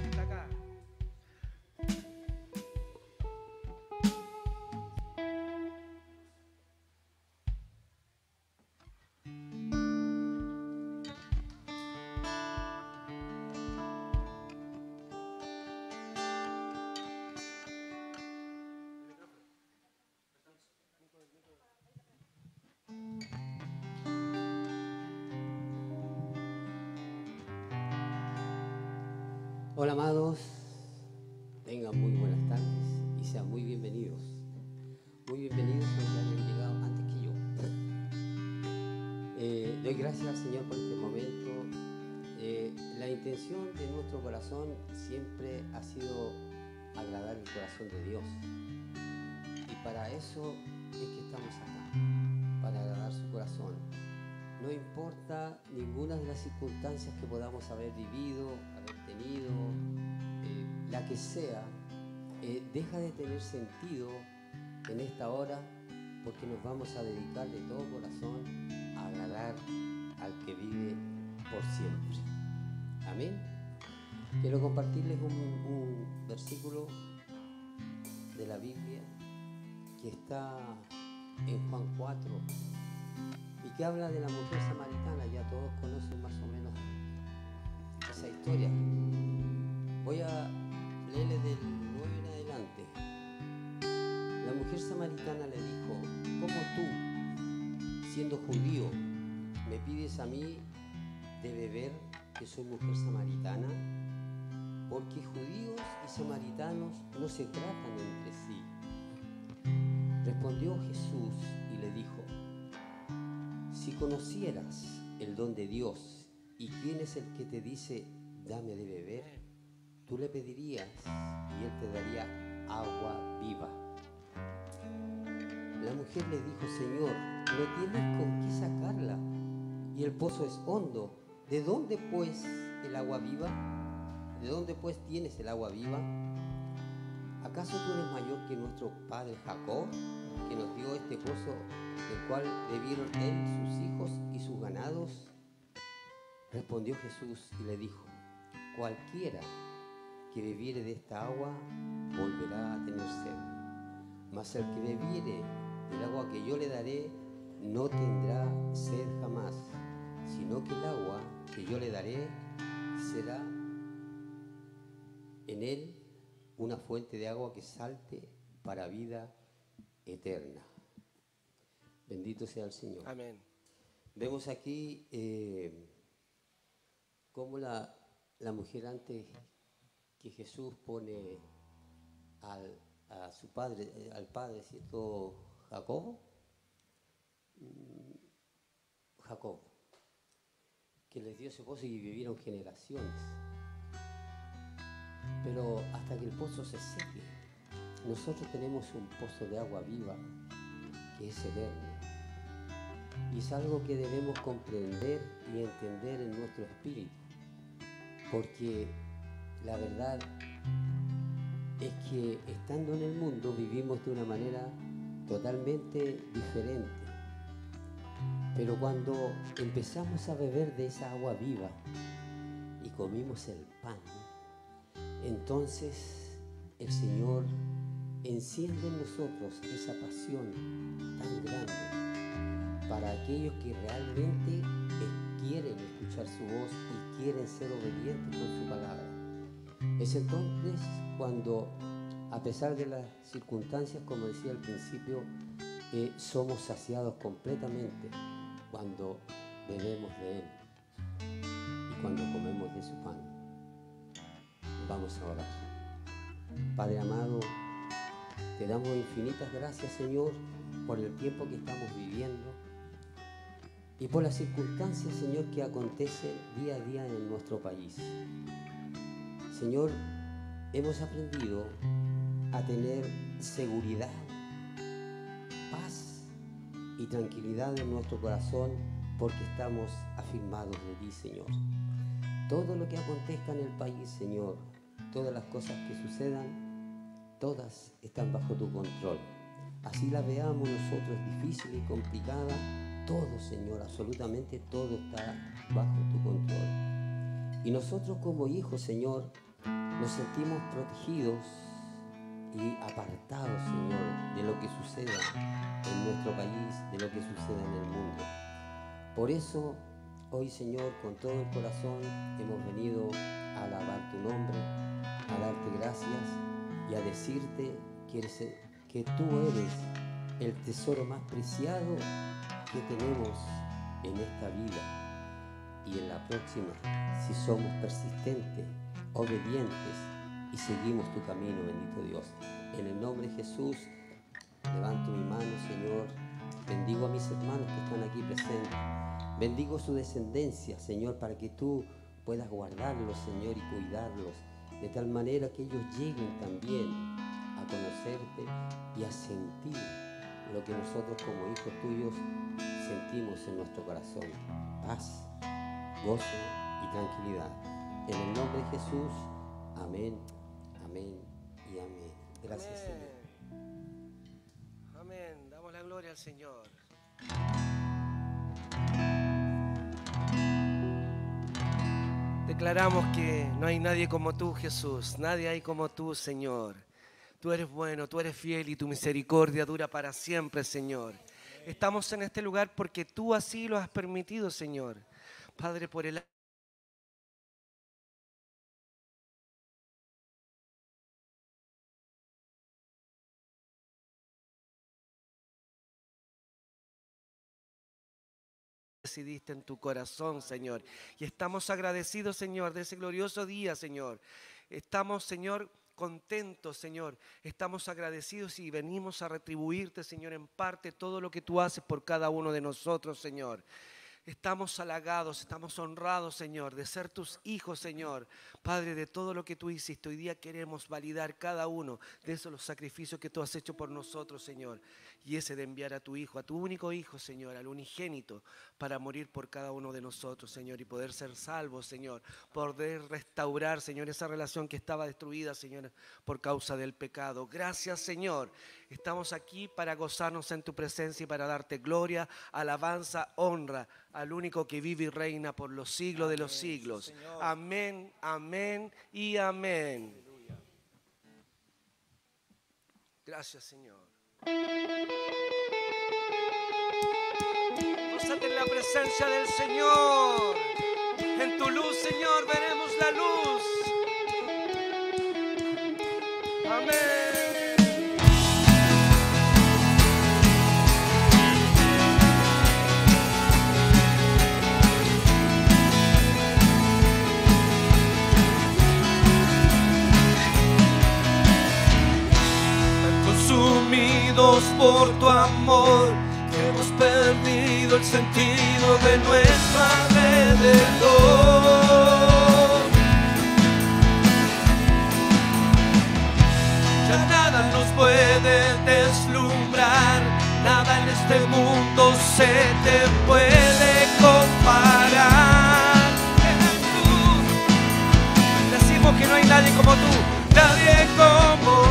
que Hola amados, tengan muy buenas tardes y sean muy bienvenidos. Muy bienvenidos a los que hayan llegado antes que yo. Eh, doy gracias al Señor por este momento. Eh, la intención de nuestro corazón siempre ha sido agradar el corazón de Dios. Y para eso es que estamos acá, para agradar su corazón. No importa ninguna de las circunstancias que podamos haber vivido, eh, la que sea, eh, deja de tener sentido en esta hora porque nos vamos a dedicar de todo corazón a agradar al que vive por siempre. Amén. Quiero compartirles un, un versículo de la Biblia que está en Juan 4 y que habla de la mujer samaritana. Ya todos conocen más o menos esa historia. Voy a leerle del 9 en adelante. La mujer samaritana le dijo, ¿cómo tú, siendo judío, me pides a mí de beber que soy mujer samaritana? Porque judíos y samaritanos no se tratan entre sí. Respondió Jesús y le dijo, si conocieras el don de Dios y quién es el que te dice, dame de beber, tú le pedirías y él te daría agua viva. La mujer le dijo, Señor, no tienes con qué sacarla y el pozo es hondo. ¿De dónde pues el agua viva? ¿De dónde pues tienes el agua viva? ¿Acaso tú eres mayor que nuestro padre Jacob, que nos dio este pozo del cual bebieron él, sus hijos y sus ganados? Respondió Jesús y le dijo, cualquiera que bebiere de esta agua volverá a tener sed. Mas el que bebiere del agua que yo le daré no tendrá sed jamás, sino que el agua que yo le daré será en él una fuente de agua que salte para vida eterna. Bendito sea el Señor. Amén. Vemos aquí eh, cómo la, la mujer antes que Jesús pone al, a su padre, eh, al padre, ¿cierto? Jacobo. Mm, Jacob, que les dio ese pozo y vivieron generaciones. Pero hasta que el pozo se seque, nosotros tenemos un pozo de agua viva que es eterno. Y es algo que debemos comprender y entender en nuestro espíritu. Porque la verdad es que estando en el mundo vivimos de una manera totalmente diferente. Pero cuando empezamos a beber de esa agua viva y comimos el pan, entonces el Señor enciende en nosotros esa pasión tan grande para aquellos que realmente quieren escuchar su voz y quieren ser obedientes con su palabra. Es entonces cuando, a pesar de las circunstancias, como decía al principio, eh, somos saciados completamente cuando bebemos de Él y cuando comemos de su pan. Vamos a orar. Padre amado, te damos infinitas gracias, Señor, por el tiempo que estamos viviendo y por las circunstancias, Señor, que acontecen día a día en nuestro país. Señor, hemos aprendido a tener seguridad, paz y tranquilidad en nuestro corazón porque estamos afirmados de ti, Señor. Todo lo que acontezca en el país, Señor, todas las cosas que sucedan, todas están bajo tu control. Así la veamos nosotros difícil y complicada, todo, Señor, absolutamente todo está bajo tu control. Y nosotros como hijos, Señor, nos sentimos protegidos y apartados, Señor, de lo que suceda en nuestro país, de lo que suceda en el mundo. Por eso, hoy, Señor, con todo el corazón hemos venido a alabar tu nombre, a darte gracias y a decirte que, que tú eres el tesoro más preciado que tenemos en esta vida y en la próxima si somos persistentes, obedientes y seguimos tu camino, bendito Dios. En el nombre de Jesús, levanto mi mano, Señor. Bendigo a mis hermanos que están aquí presentes. Bendigo su descendencia, Señor, para que tú puedas guardarlos, Señor, y cuidarlos, de tal manera que ellos lleguen también a conocerte y a sentir lo que nosotros como hijos tuyos sentimos en nuestro corazón. Paz, gozo y tranquilidad. En el nombre de Jesús, amén, amén y amén. Gracias Señor. Amén. Damos la gloria al Señor. Declaramos que no hay nadie como tú, Jesús. Nadie hay como tú, Señor. Tú eres bueno, tú eres fiel y tu misericordia dura para siempre, Señor. Estamos en este lugar porque tú así lo has permitido, Señor. Padre, por el decidiste en tu corazón, Señor. Y estamos agradecidos, Señor, de ese glorioso día, Señor. Estamos, Señor, contentos, Señor. Estamos agradecidos y venimos a retribuirte, Señor, en parte todo lo que tú haces por cada uno de nosotros, Señor. Estamos halagados, estamos honrados, Señor, de ser tus hijos, Señor. Padre, de todo lo que tú hiciste, hoy día queremos validar cada uno de esos los sacrificios que tú has hecho por nosotros, Señor y ese de enviar a tu Hijo, a tu único Hijo, Señor, al unigénito, para morir por cada uno de nosotros, Señor, y poder ser salvos, Señor, poder restaurar, Señor, esa relación que estaba destruida, Señor, por causa del pecado. Gracias, Señor. Estamos aquí para gozarnos en tu presencia y para darte gloria, alabanza, honra al único que vive y reina por los siglos de los siglos. Amén, amén y amén. Gracias, Señor. Gózate en la presencia del Señor. En tu luz, Señor, veremos la luz. Amén. Por tu amor, hemos perdido el sentido de nuestro alrededor. Ya nada nos puede deslumbrar, nada en este mundo se te puede comparar. Decimos que no hay nadie como tú, nadie como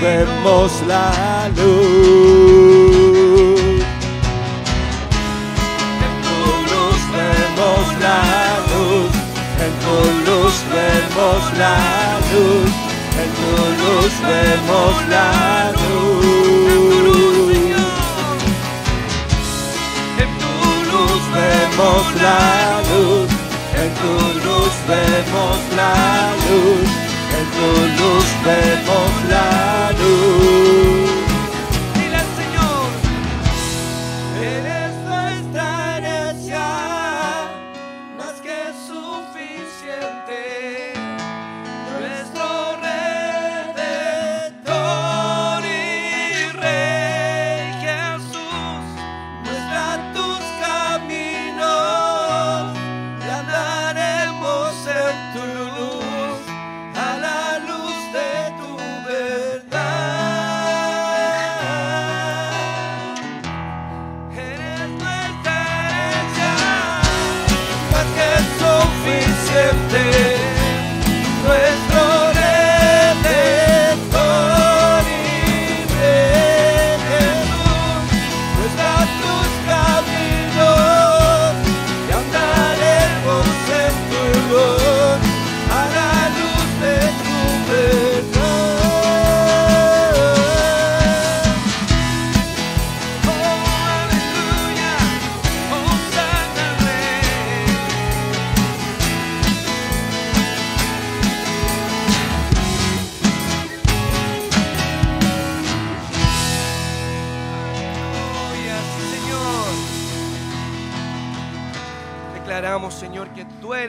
vemos la luz. En tu luz vemos la luz, en tu luz vemos la luz, en tu luz vemos la luz. en tu luz Vemos la luz, en tu luz vemos la luz, en tu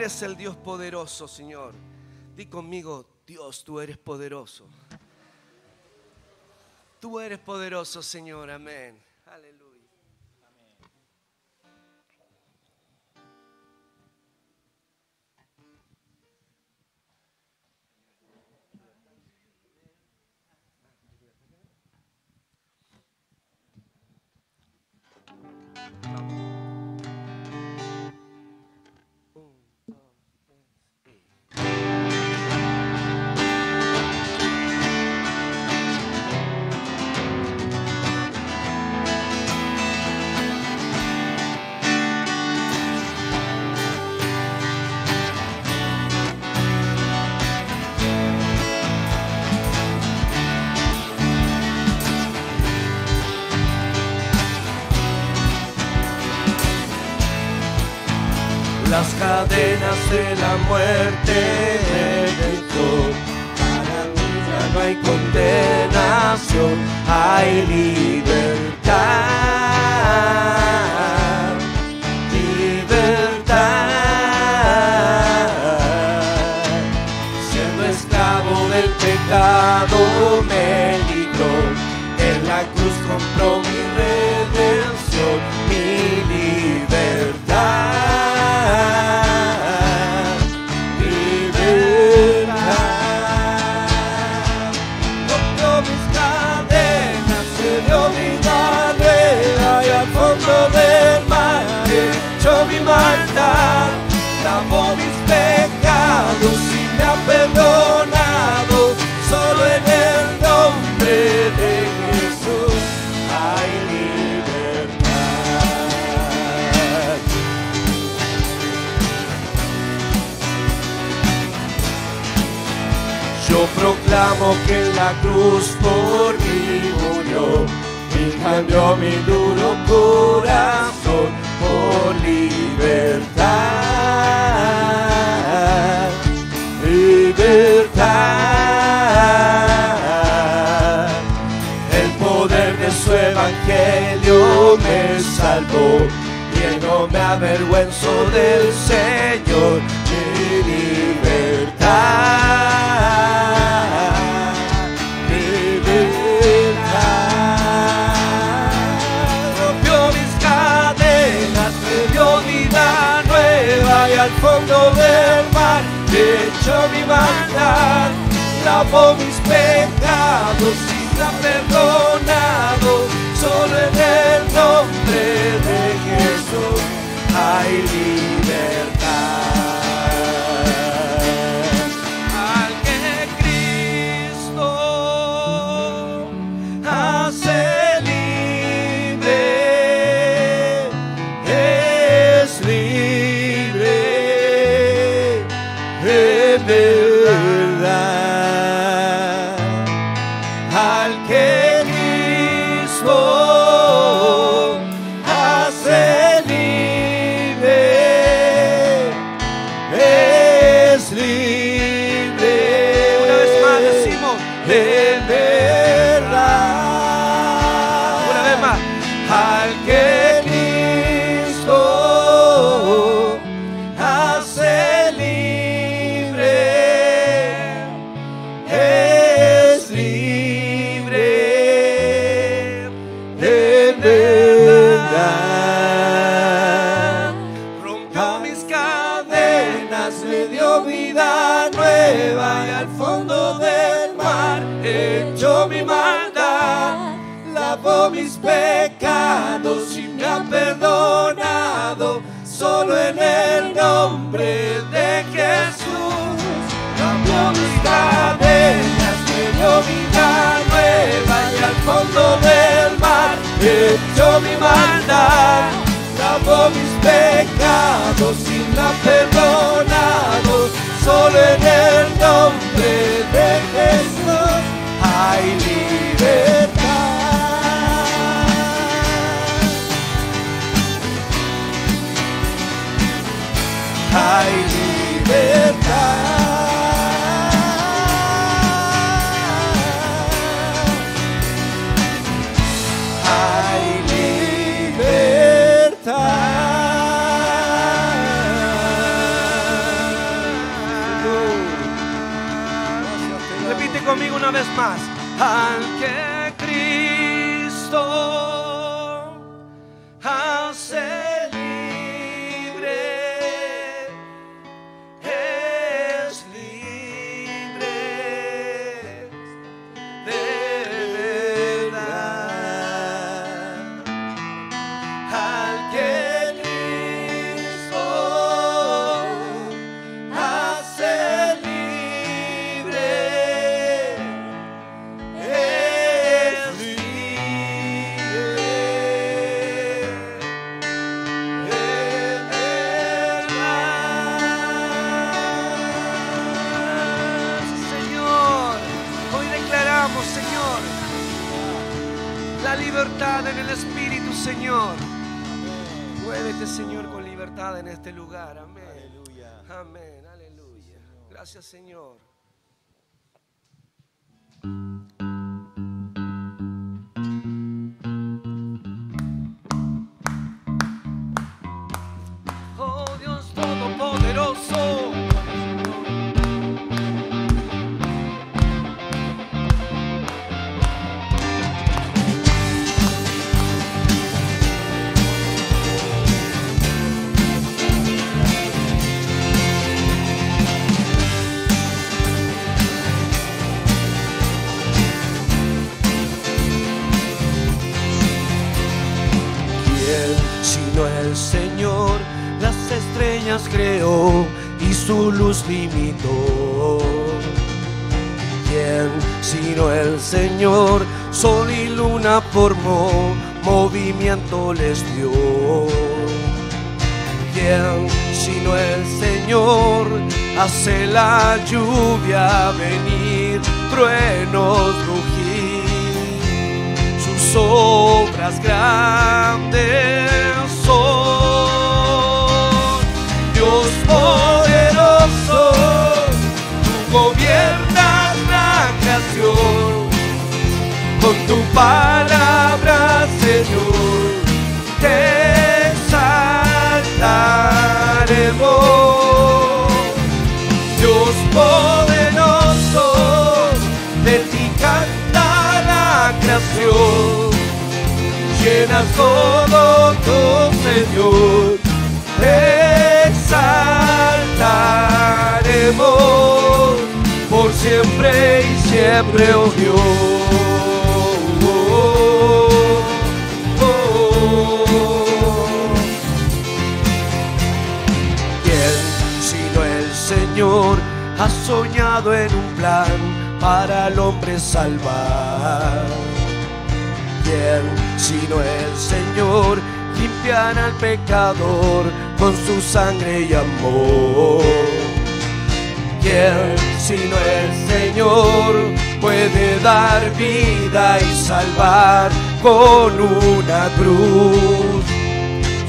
eres el Dios poderoso, Señor. Di conmigo, Dios, tú eres poderoso. Tú eres poderoso, Señor. Amén. Aleluya. Cadenas de la muerte me quitó. Para mí ya no hay condenación, hay libertad. Que la cruz por mí murió y cambió mi duro corazón por libertad. Libertad. El poder de su evangelio me salvó y no me avergüenzo del Señor, hecho mi maldad, lavó mis pecados y ha perdonado. Solo en el nombre de Jesús hay pecados y me ha perdonado. Solo en el nombre de Jesús hay más. Al que Cristo hace este lugar. Amén. Amén. Aleluya. Gracias, Señor. Señor sol y luna formó, movimiento les dio? ¿Quién sino el Señor hace la lluvia venir, truenos rugir? sus obras grandes son. Dios poderoso, tú gobiernas la creación. Con tu palabra, Señor, te exaltaremos. Dios poderoso, de ti canta la creación. Llenas todo tu Señor, te exaltaremos. por siempre y siempre, oh Dios. Ha soñado en un plan para al hombre salvar? ¿Quién sino el Señor limpiará al pecador con su sangre y amor? ¿Quién sino el Señor puede dar vida y salvar con una cruz?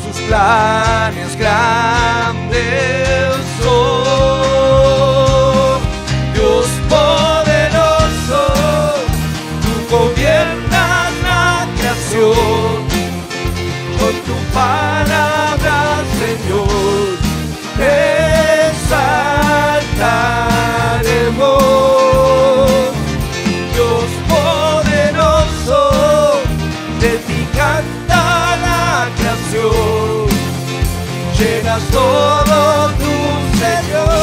Sus planes grandes creación con tu palabra, Señor, exaltaremos. Dios poderoso, de ti la creación, llenas todo tu Señor,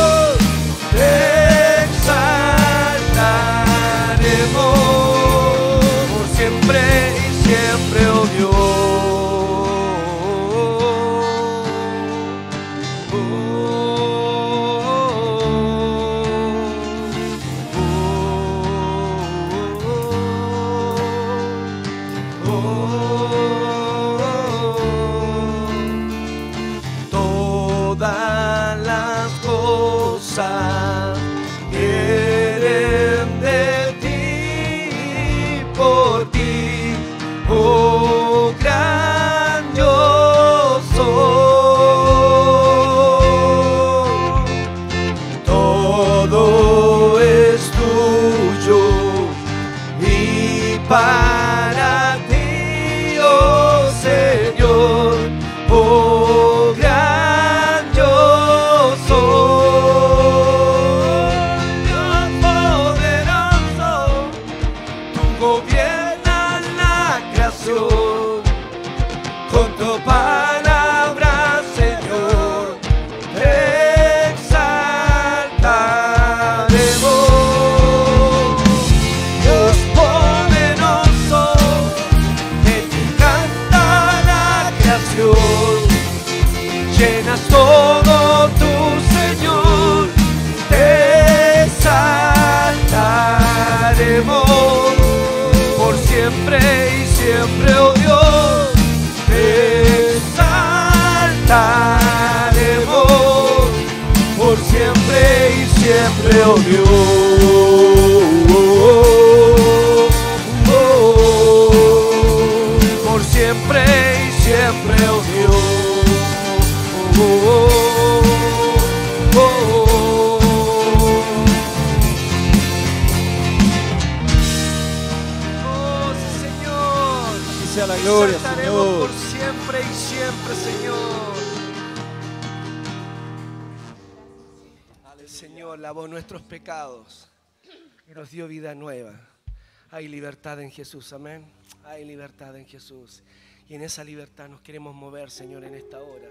en Jesús, amén. Hay libertad en Jesús. Y en esa libertad nos queremos mover, Señor, en esta hora.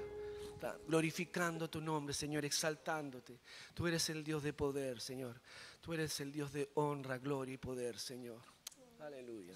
Glorificando tu nombre, Señor, exaltándote. Tú eres el Dios de poder, Señor. Tú eres el Dios de honra, gloria y poder, Señor. Aleluya.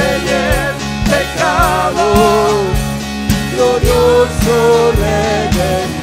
El pecado. Glorioso Redentor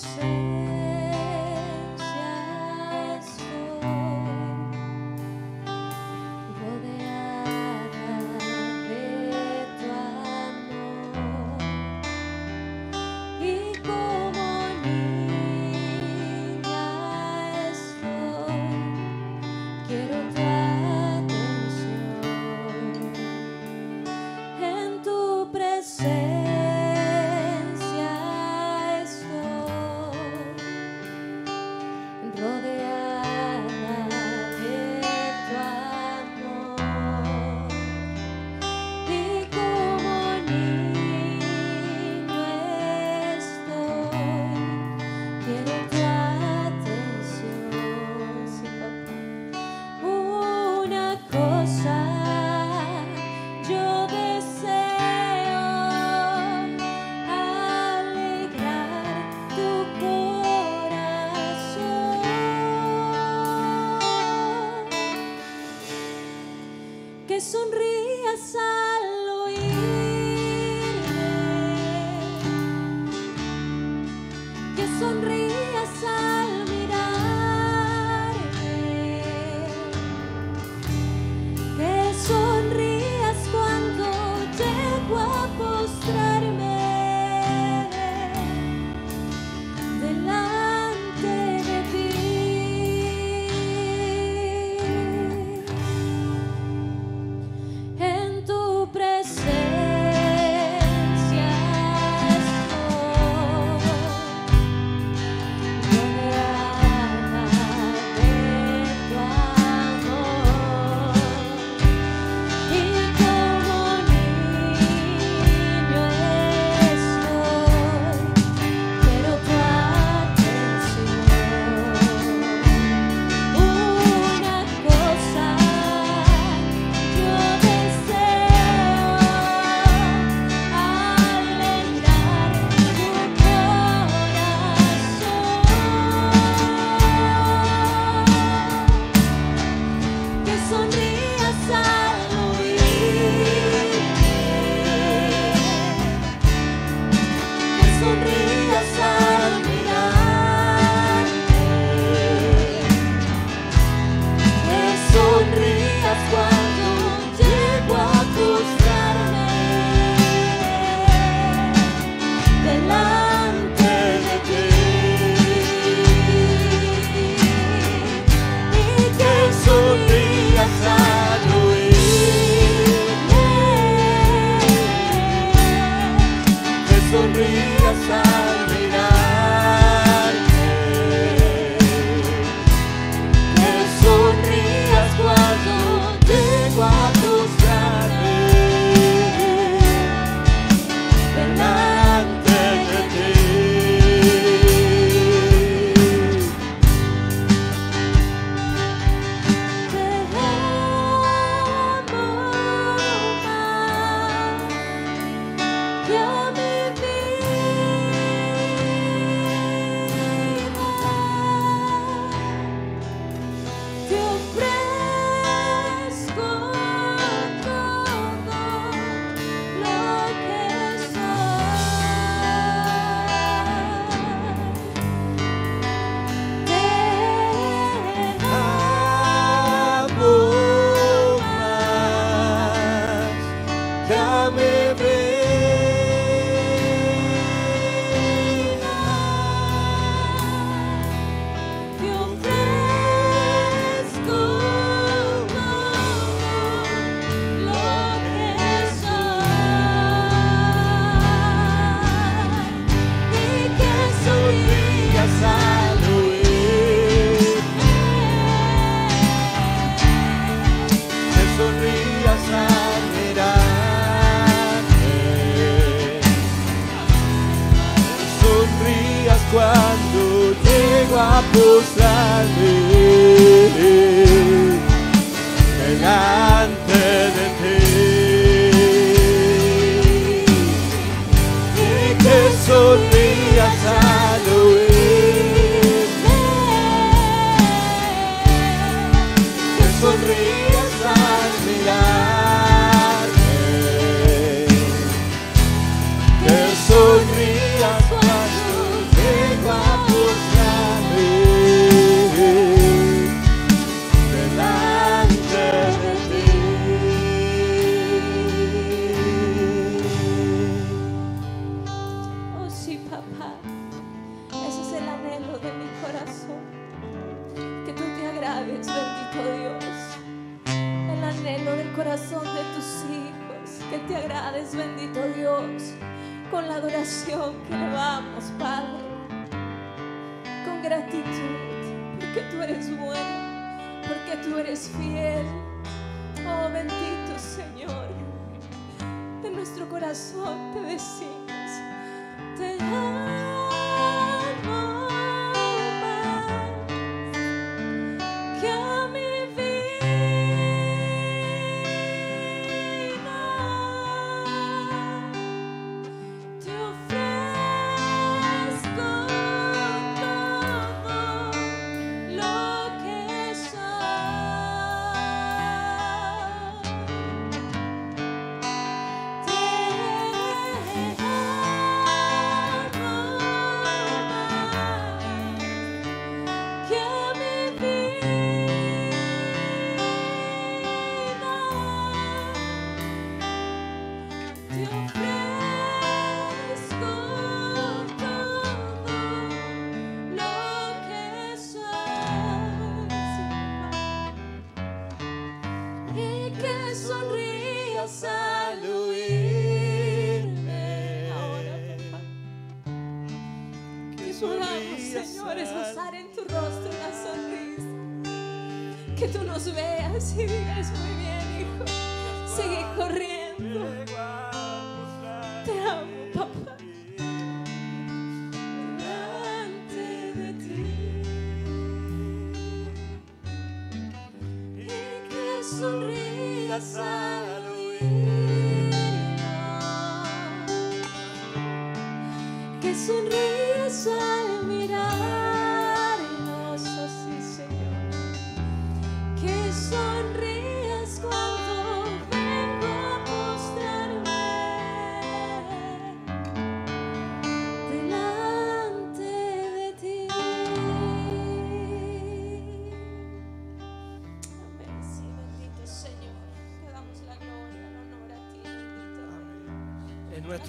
Que sonrías casa.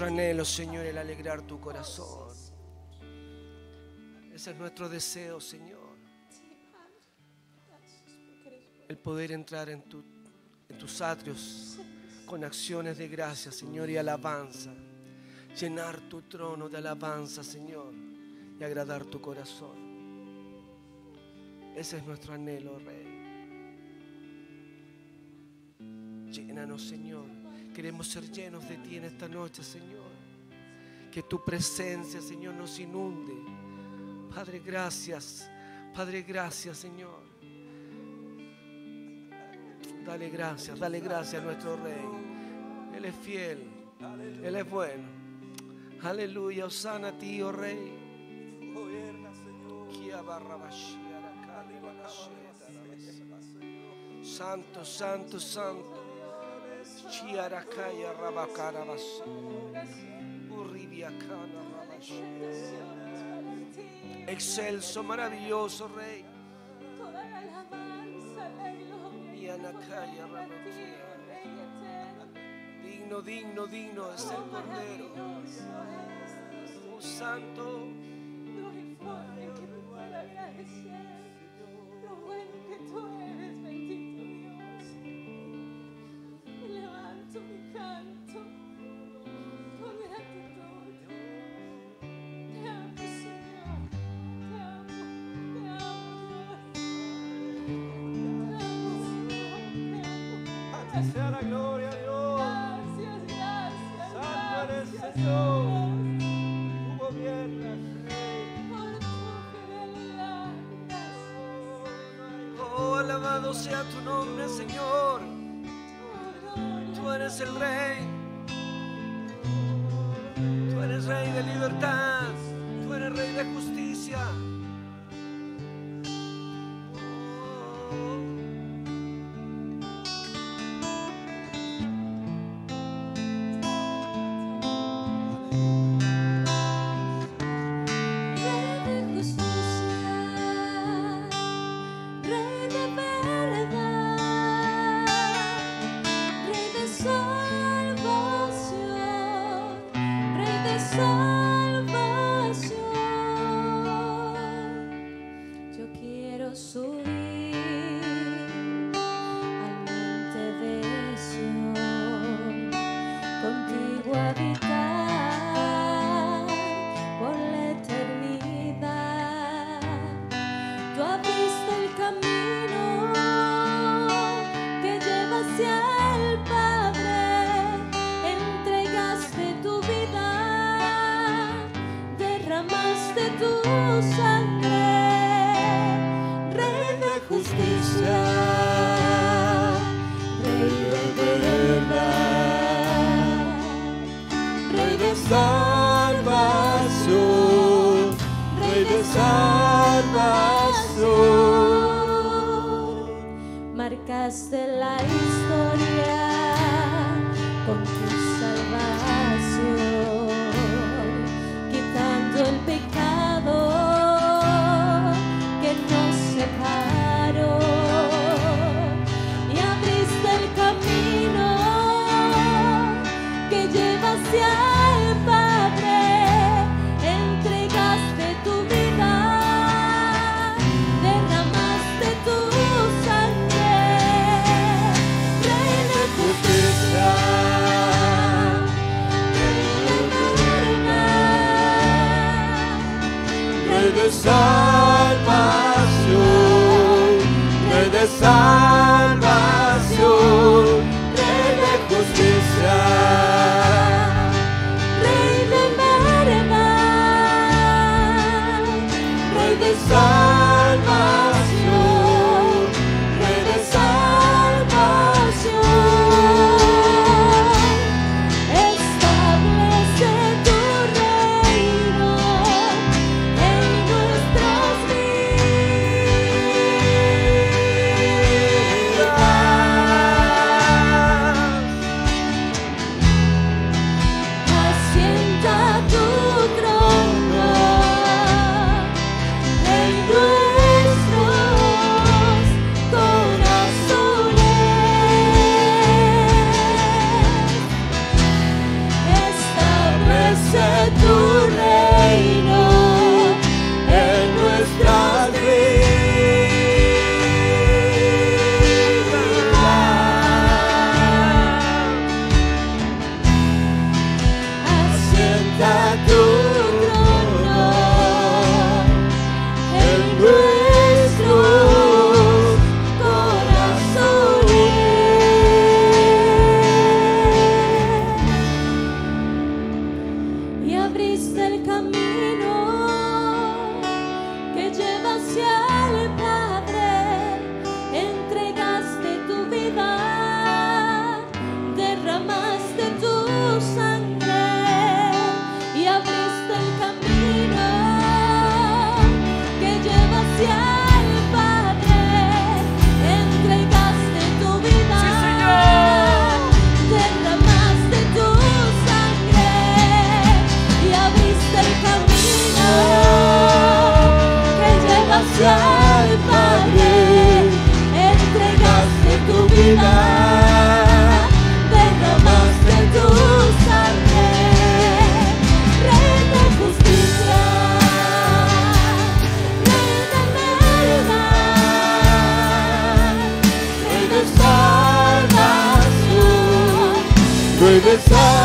Nuestro anhelo, Señor, el alegrar tu corazón. Ese es nuestro deseo, Señor. El poder entrar en, tu- en tus atrios con acciones de gracia, Señor, y alabanza. Llenar tu trono de alabanza, Señor, y agradar tu corazón. Ese es nuestro anhelo, Rey. Llénanos, Señor. Queremos ser llenos de ti en esta noche, Señor. Que tu presencia, Señor, nos inunde. Padre, gracias. Padre, gracias, Señor. Dale gracias, dale gracias a nuestro Rey. Él es fiel, Él es bueno. Aleluya, osana a ti, oh Rey. Santo, santo, santo. Chiarakaya rabakara basa. Uribiakana rabashia. Excelso, maravilloso Rey. Digno, digno, digno es el Cordero. Es. Oh, santo. En que lo bueno que tú eres, sea tu nombre, Señor. Tú eres el Rey. Rey de salvación.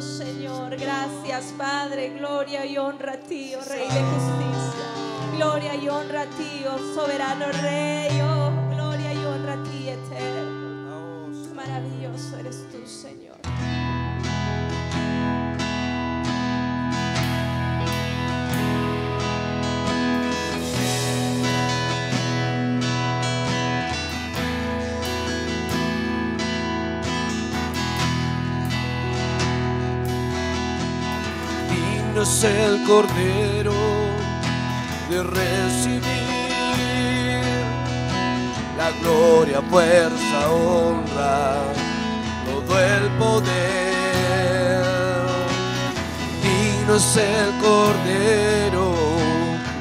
Señor. Gracias, Padre. Gloria y honra a ti, oh Rey de justicia. Gloria y honra a ti, oh soberano Rey. Oh, gloria y honra a ti, eterno. Maravilloso eres tú, Señor. Es el Cordero de recibir la gloria, fuerza, honra, todo el poder. Digno es el Cordero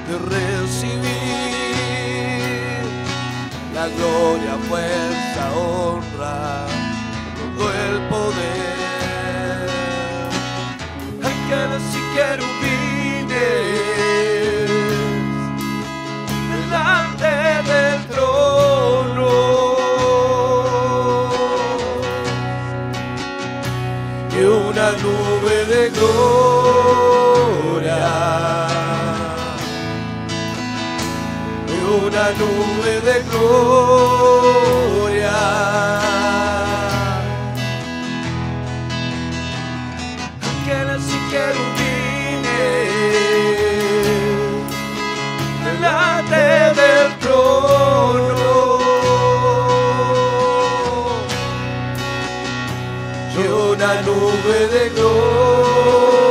de recibir la gloria, fuerza, honra, todo el poder querubines delante del trono. Y una nube de gloria y una nube de gloria una nube de gloria.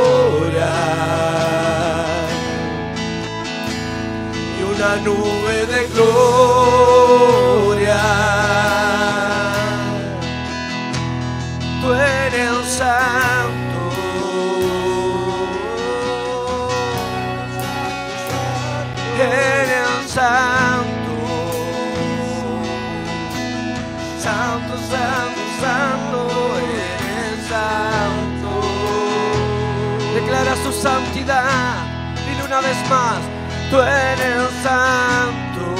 Y una nube de gloria Dile una vez más, tú eres santo.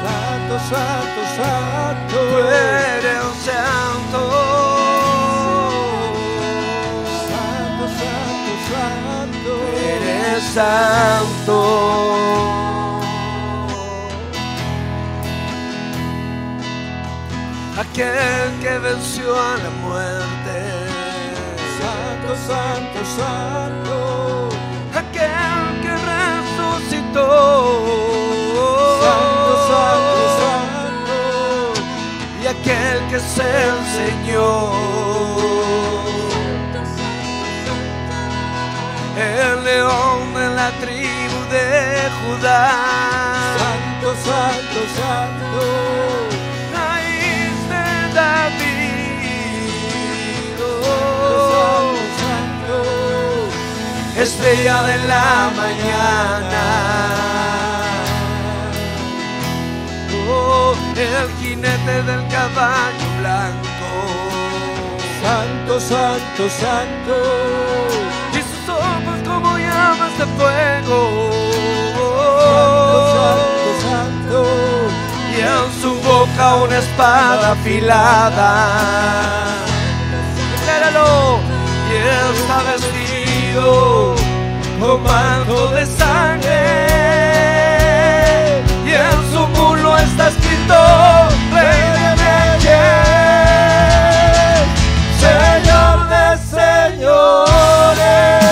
Santo, santo, santo. Tú eres santo. Santo, santo, santo. Eres santo. Aquel que venció a la. Santo, santo. Aquel que resucitó. Santo, santo, santo. Y aquel que se enseñó. El león de la tribu de Judá. Santo, santo, santo. Estrella de la mañana. Oh, el jinete del caballo blanco. Santo, santo, santo. Y sus ojos como llamas de fuego. Santo, santo, Y en su boca una espada afilada. Decláralo. Y está vestido con manto de sangre. Y en su mulo está escrito Rey de Reyes, Señor de Señores,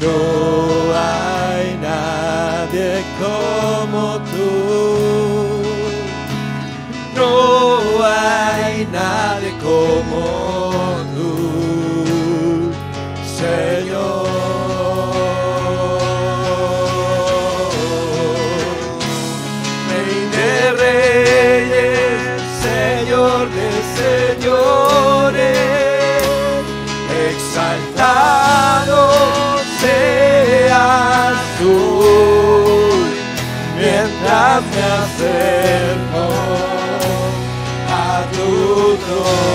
No hay nadie como tú. No hay nadie como me acerco oh, a tu trono.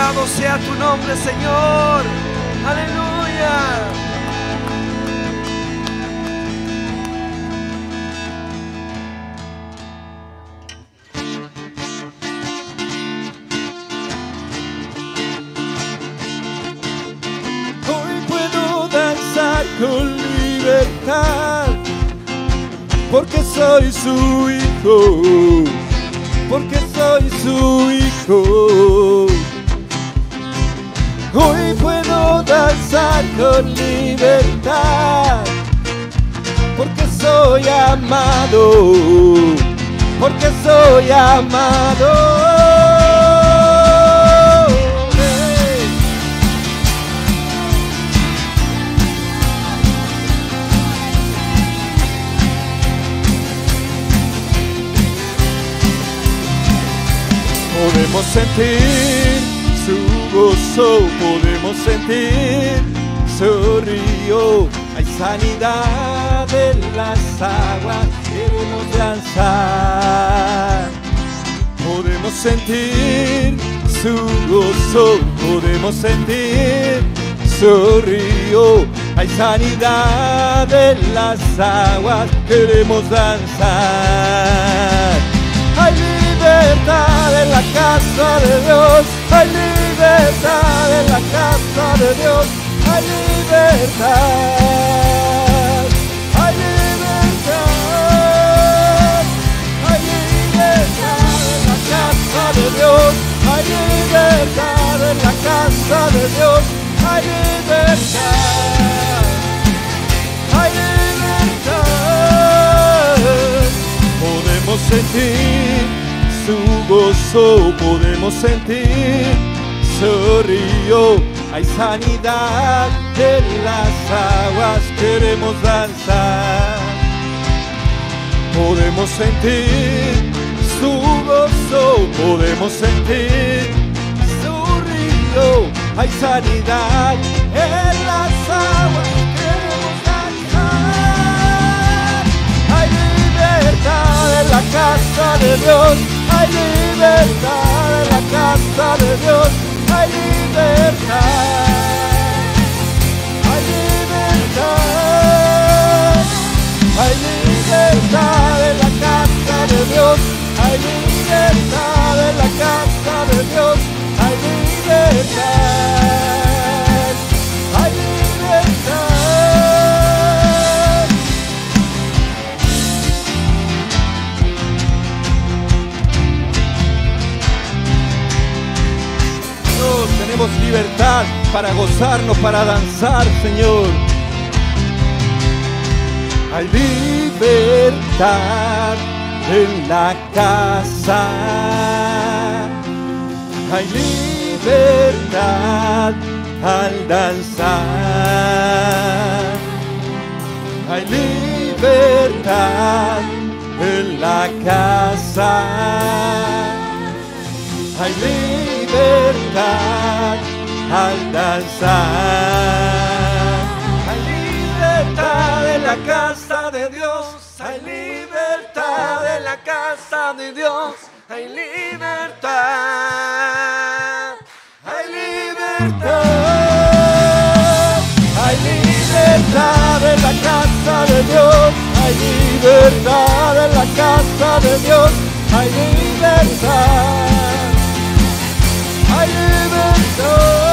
santificado sea tu nombre, Señor. Aleluya. Hoy puedo bailar con libertad, porque soy su hijo, porque soy su hijo. danzar con libertad, porque soy amado, porque soy amado. podemos sentir gozo podemos sentir, su río, hay sanidad en las aguas, debemos danzar. Podemos sentir su gozo, podemos sentir su río, hay sanidad en las aguas, queremos danzar. Hay libertad en la casa de Dios, hay libertad en la casa de Dios, hay libertad. Hay libertad, hay libertad en la casa de Dios, hay libertad en la casa de Dios, hay libertad, hay libertad. Podemos sentir su gozo, podemos sentir su río. Hay sanidad en las aguas, queremos danzar. Podemos sentir su gozo, podemos sentir su río. Hay sanidad en las aguas, queremos danzar. Hay libertad en la casa de Dios, hay libertad en la casa de Dios, hay libertad. Hay libertad, hay libertad en la casa de Dios, hay libertad en la casa de Dios, hay libertad, libertad para gozarnos, para danzar, Señor. Hay libertad en la casa. Hay libertad al danzar. Hay libertad en la casa. Hay libertad al danzar. Hay libertad en la casa de Dios. Hay libertad en la casa de Dios. Hay libertad. Hay libertad. Hay libertad en la casa de Dios. Hay libertad en la casa de Dios. Hay libertad. Hay libertad.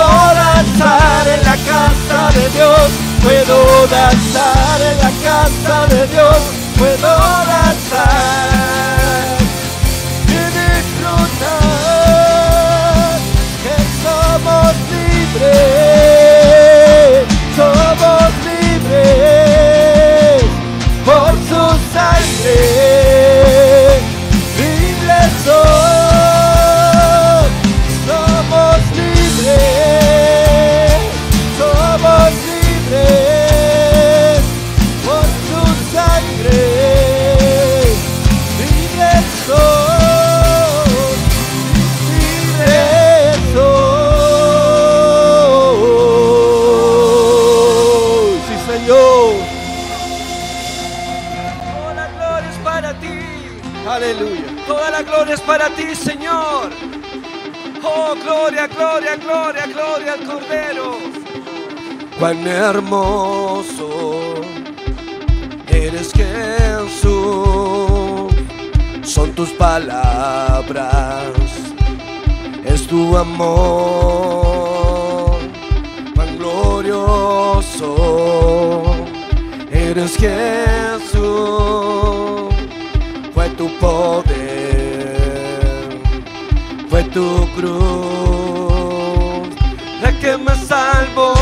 Puedo danzar en la casa de Dios. Puedo danzar en la casa de Dios. Puedo danzar y disfrutar que somos libres. Somos libres por su sangre. Cuán hermoso eres Jesús. Son tus palabras, es tu amor. Cuán glorioso eres Jesús. Fue tu poder, fue tu cruz, la que me salvó,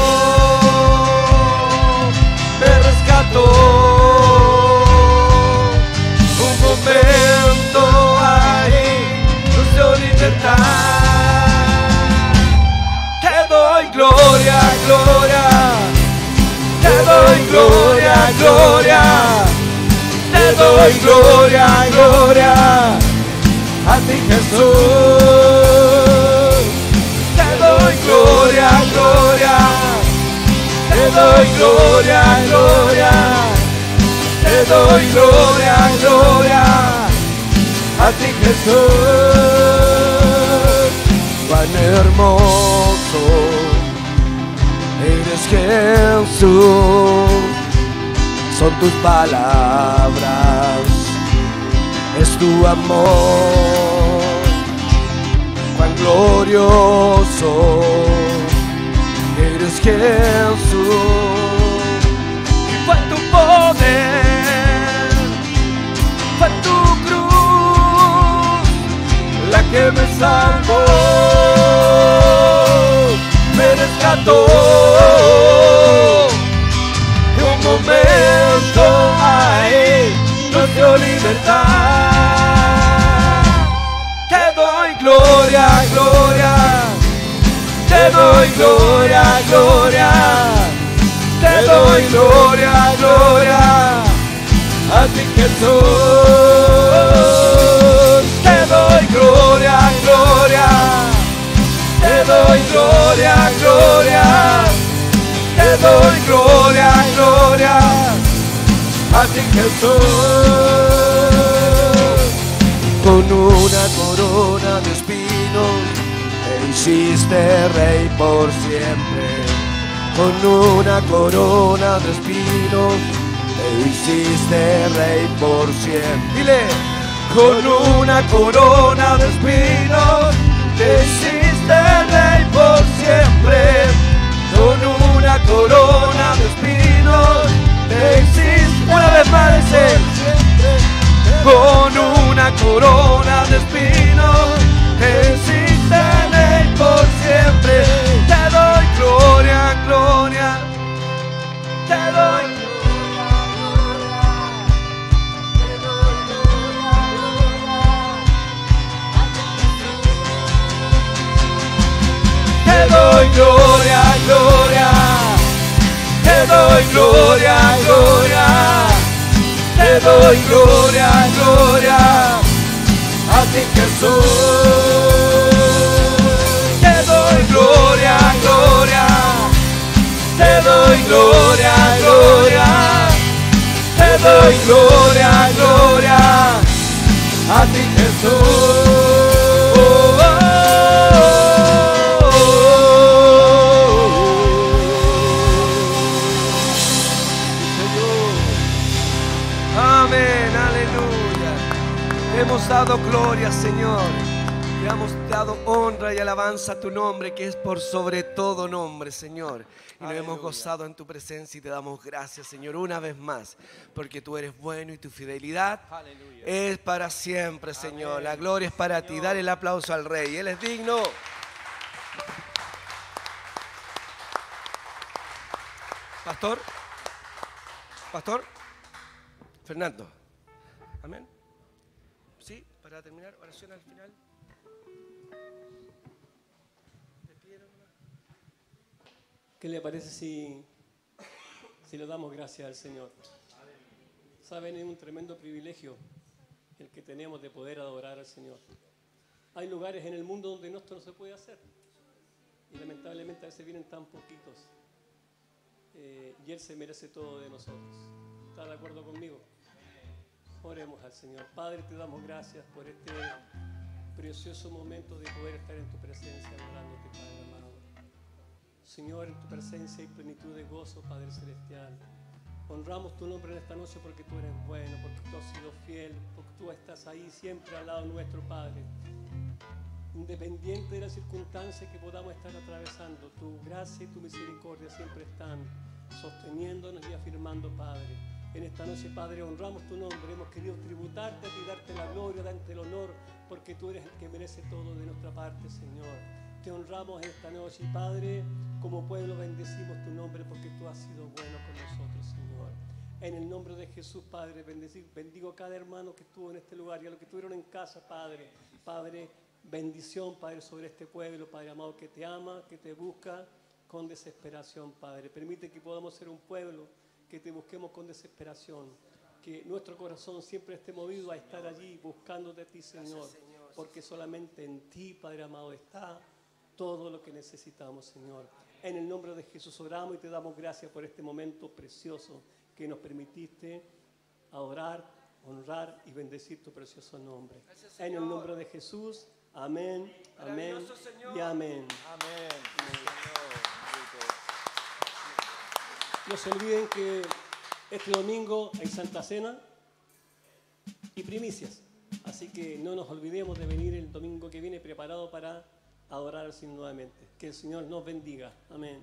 matou. Um momento aí no seu libertar. Te dou glória, glória. Te dou glória, glória. Te dou glória, glória. A ti Jesus. Te dou glória, glória. Doy gloria, gloria, te doy gloria, gloria, a ti Jesús, cuán hermoso. Eres Jesús, son tus palabras, es tu amor, cuán glorioso Jesús. Y fue tu poder, fue tu cruz, la que me salvó, me rescató. De un momento ahí nos dio libertad. Te doy gloria, gloria te doy gloria, gloria, te doy gloria, gloria, a ti Jesús, te doy gloria, gloria, te doy gloria, gloria, te doy gloria, gloria, a ti Jesús, con una corona de espinos hiciste rey por siempre, con una corona de espinos, te hiciste rey por siempre. Dile, con una corona de espinos, te hiciste rey por siempre, con una corona de espinos, te hiciste, una vez dice, con una corona de espinos, te hiciste rey por siempre. Te doy gloria, gloria. Te doy Te doy gloria, gloria. Te doy gloria, gloria. Te doy gloria, gloria. A ti Jesús. Gloria. Te doy gloria, gloria. Te doy gloria, gloria. A ti Jesús. Amén, aleluya. Hemos dado gloria, Señor. Honra y alabanza a tu nombre, que es por sobre todo nombre, Señor. Y nos hemos gozado en tu presencia y te damos gracias, Señor, una vez más, porque tú eres bueno y tu fidelidad es para siempre, Señor. La gloria es para ti. Dale el aplauso al Rey. Él es digno. Pastor. Pastor. Fernando. Amén. Sí, para terminar, oración al final. ¿Qué le parece si, si le damos gracias al Señor? Saben, es un tremendo privilegio el que tenemos de poder adorar al Señor. Hay lugares en el mundo donde esto no se puede hacer. Y lamentablemente a veces vienen tan poquitos. Eh, y Él se merece todo de nosotros. ¿Está de acuerdo conmigo? Oremos al Señor. Padre, te damos gracias por este precioso momento de poder estar en tu presencia adorándote, Padre. Señor, en tu presencia hay plenitud de gozo, Padre Celestial. Honramos tu nombre en esta noche porque tú eres bueno, porque tú has sido fiel, porque tú estás ahí siempre al lado nuestro, Padre. Independiente de la circunstancia que podamos estar atravesando, tu gracia y tu misericordia siempre están sosteniéndonos y afirmando, Padre. En esta noche, Padre, honramos tu nombre. Hemos querido tributarte a ti, darte la gloria, darte el honor, porque tú eres el que merece todo de nuestra parte, Señor. Te honramos esta noche, Padre, como pueblo bendecimos tu nombre, porque tú has sido bueno con nosotros, Señor. En el nombre de Jesús, Padre, bendigo a cada hermano que estuvo en este lugar y a los que estuvieron en casa, Padre. Padre, bendición, Padre, sobre este pueblo, Padre amado, que te ama, que te busca con desesperación, Padre. Permite que podamos ser un pueblo que te busquemos con desesperación. Que nuestro corazón siempre esté movido a estar allí buscándote a ti, Señor. Porque solamente en ti, Padre amado, está todo lo que necesitamos, Señor. En el nombre de Jesús oramos y te damos gracias por este momento precioso que nos permitiste adorar, honrar y bendecir tu precioso nombre. Gracias, En el nombre de Jesús, amén, amén y amén. Amén. Señor. No se olviden que este domingo hay Santa Cena y primicias. Así que no nos olvidemos de venir el domingo que viene preparado para adorar al nuevamente. Que el Señor nos bendiga. Amén.